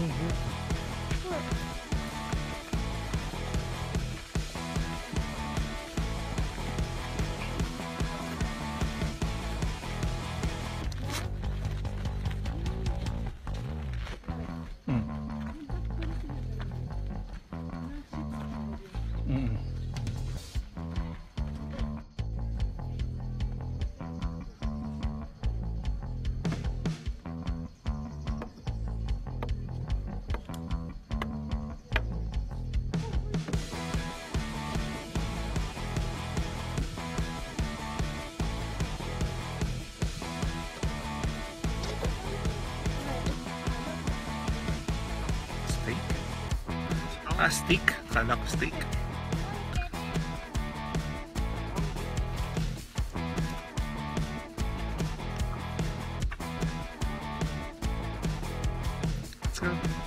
Mm-hmm. Ah, stick? Kala ko stick. Let's go.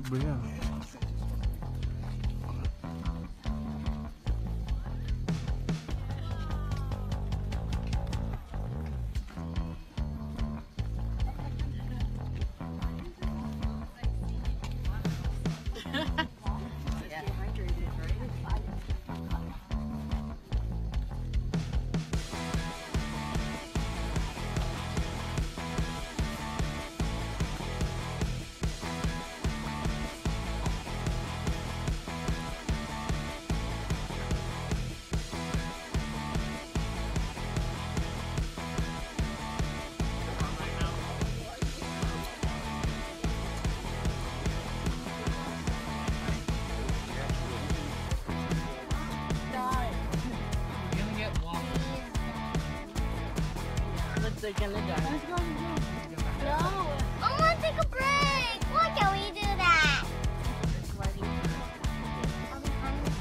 不认。Bria. They're gonna die. No. I want to take a break. Why can't we do that?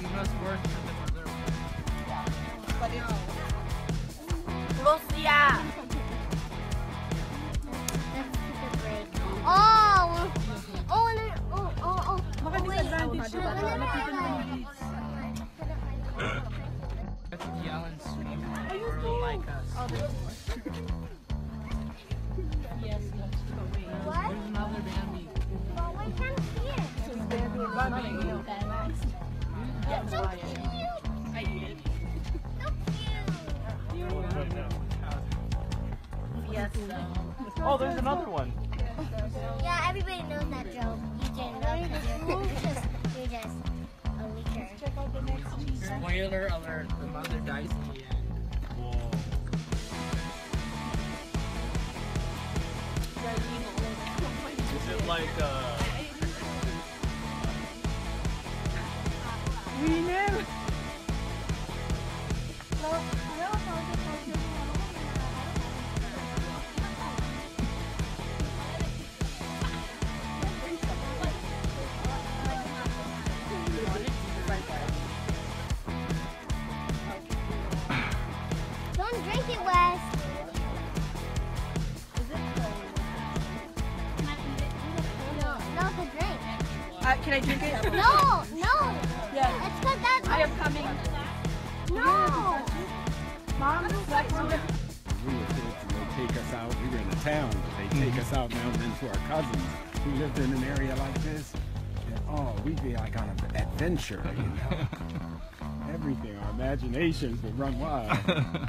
You must work for the mother. Lucia! Running. It's so cute. I eat it. So Oh, there's another one. Yeah, everybody knows that joke. You didn't know because you're, you're just, you're just a weaker. Spoiler alert, the mother dies Uh, can I drink it? No, no. Yeah. It's because that's. I am coming. No. Mom, that's we were kids and they take us out. We were in the town, but they take us out now and then to our cousins who lived in an area like this. And, oh, we'd be like on an adventure, you know. Everything, our imaginations would run wild.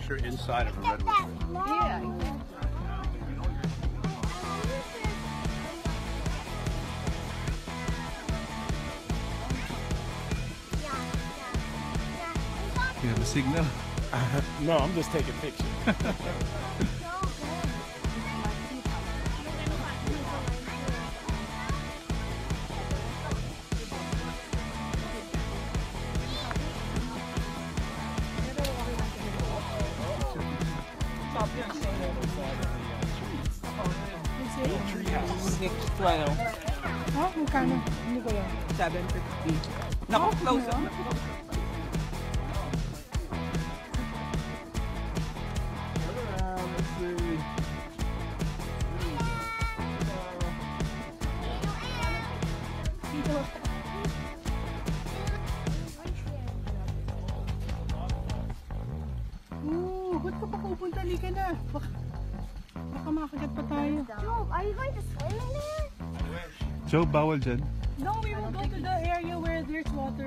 picture inside of a redwood tree. Yeah. You have a signal? no, I'm just taking pictures. 6, 12. Ha? Magkano? Ano ba yan? 7.50. Naku, close up. Tayo. Job, are you going to swim in there? Joe, bawal dyan. No, we will go to the area where there's water.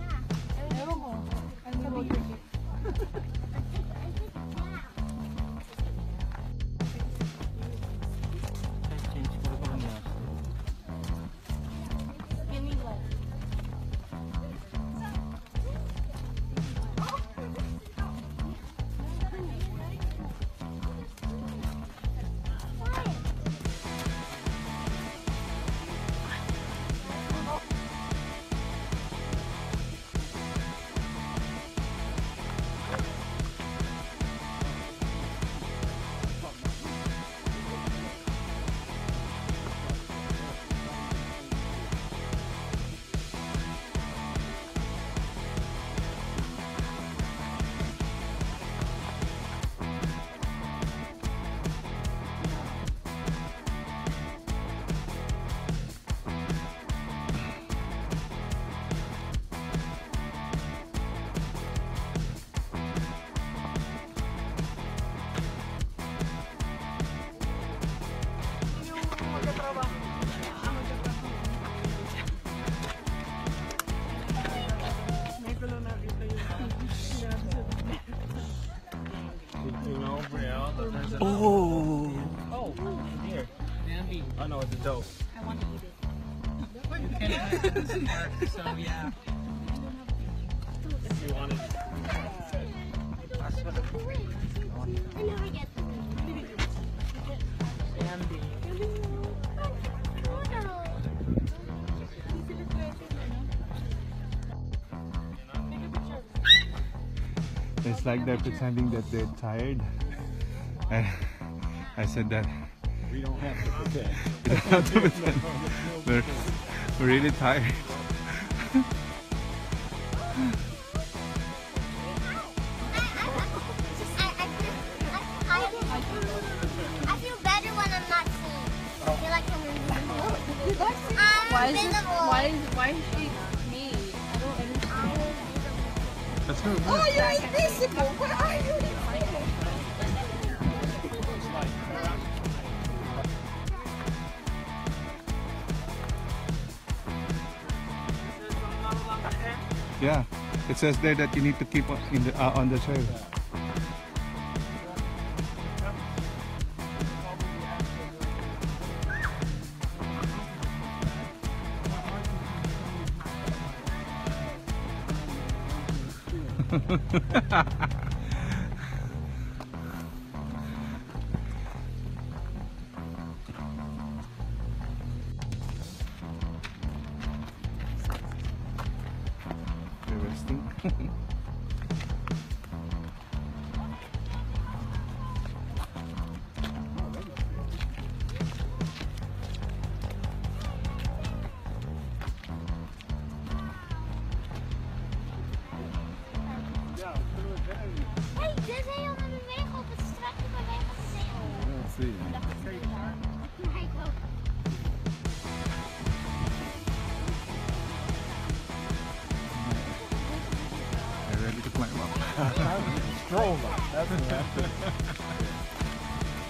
Yeah. Ewan ko. And we will drink it. Change Oh! Oh, here. Bambi. Oh no, it's a dope. I want to eat it. So yeah. If you want it. I It's like they're pretending that they're tired. And I said that We don't have to pretend. you don't have to pretend. They're really tired. I feel better when I'm not seen. I feel like I'm invisible. Why is this, why is, why is she me? I don't understand. Let's go. Oh, you're invisible. Where are you? Yeah, it says there that you need to keep in the, uh, on the trail. They're Hey, dit is helemaal de weg op het strakje bij weg op de zee. Ja, dat zie je. Climb up. Stroll up. That's what.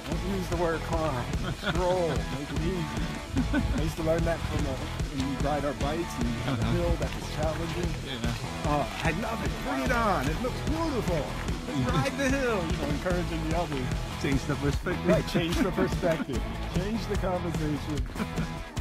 Don't use the word climb. Stroll. Make it easy. I used to learn that from the, when we ride our bikes and have a hill that is challenging. Yeah. Oh, I love it. Bring it on. It looks beautiful. Let's ride the hill. You know, encouraging the others. Change the perspective. Right. Change the perspective. Change the conversation.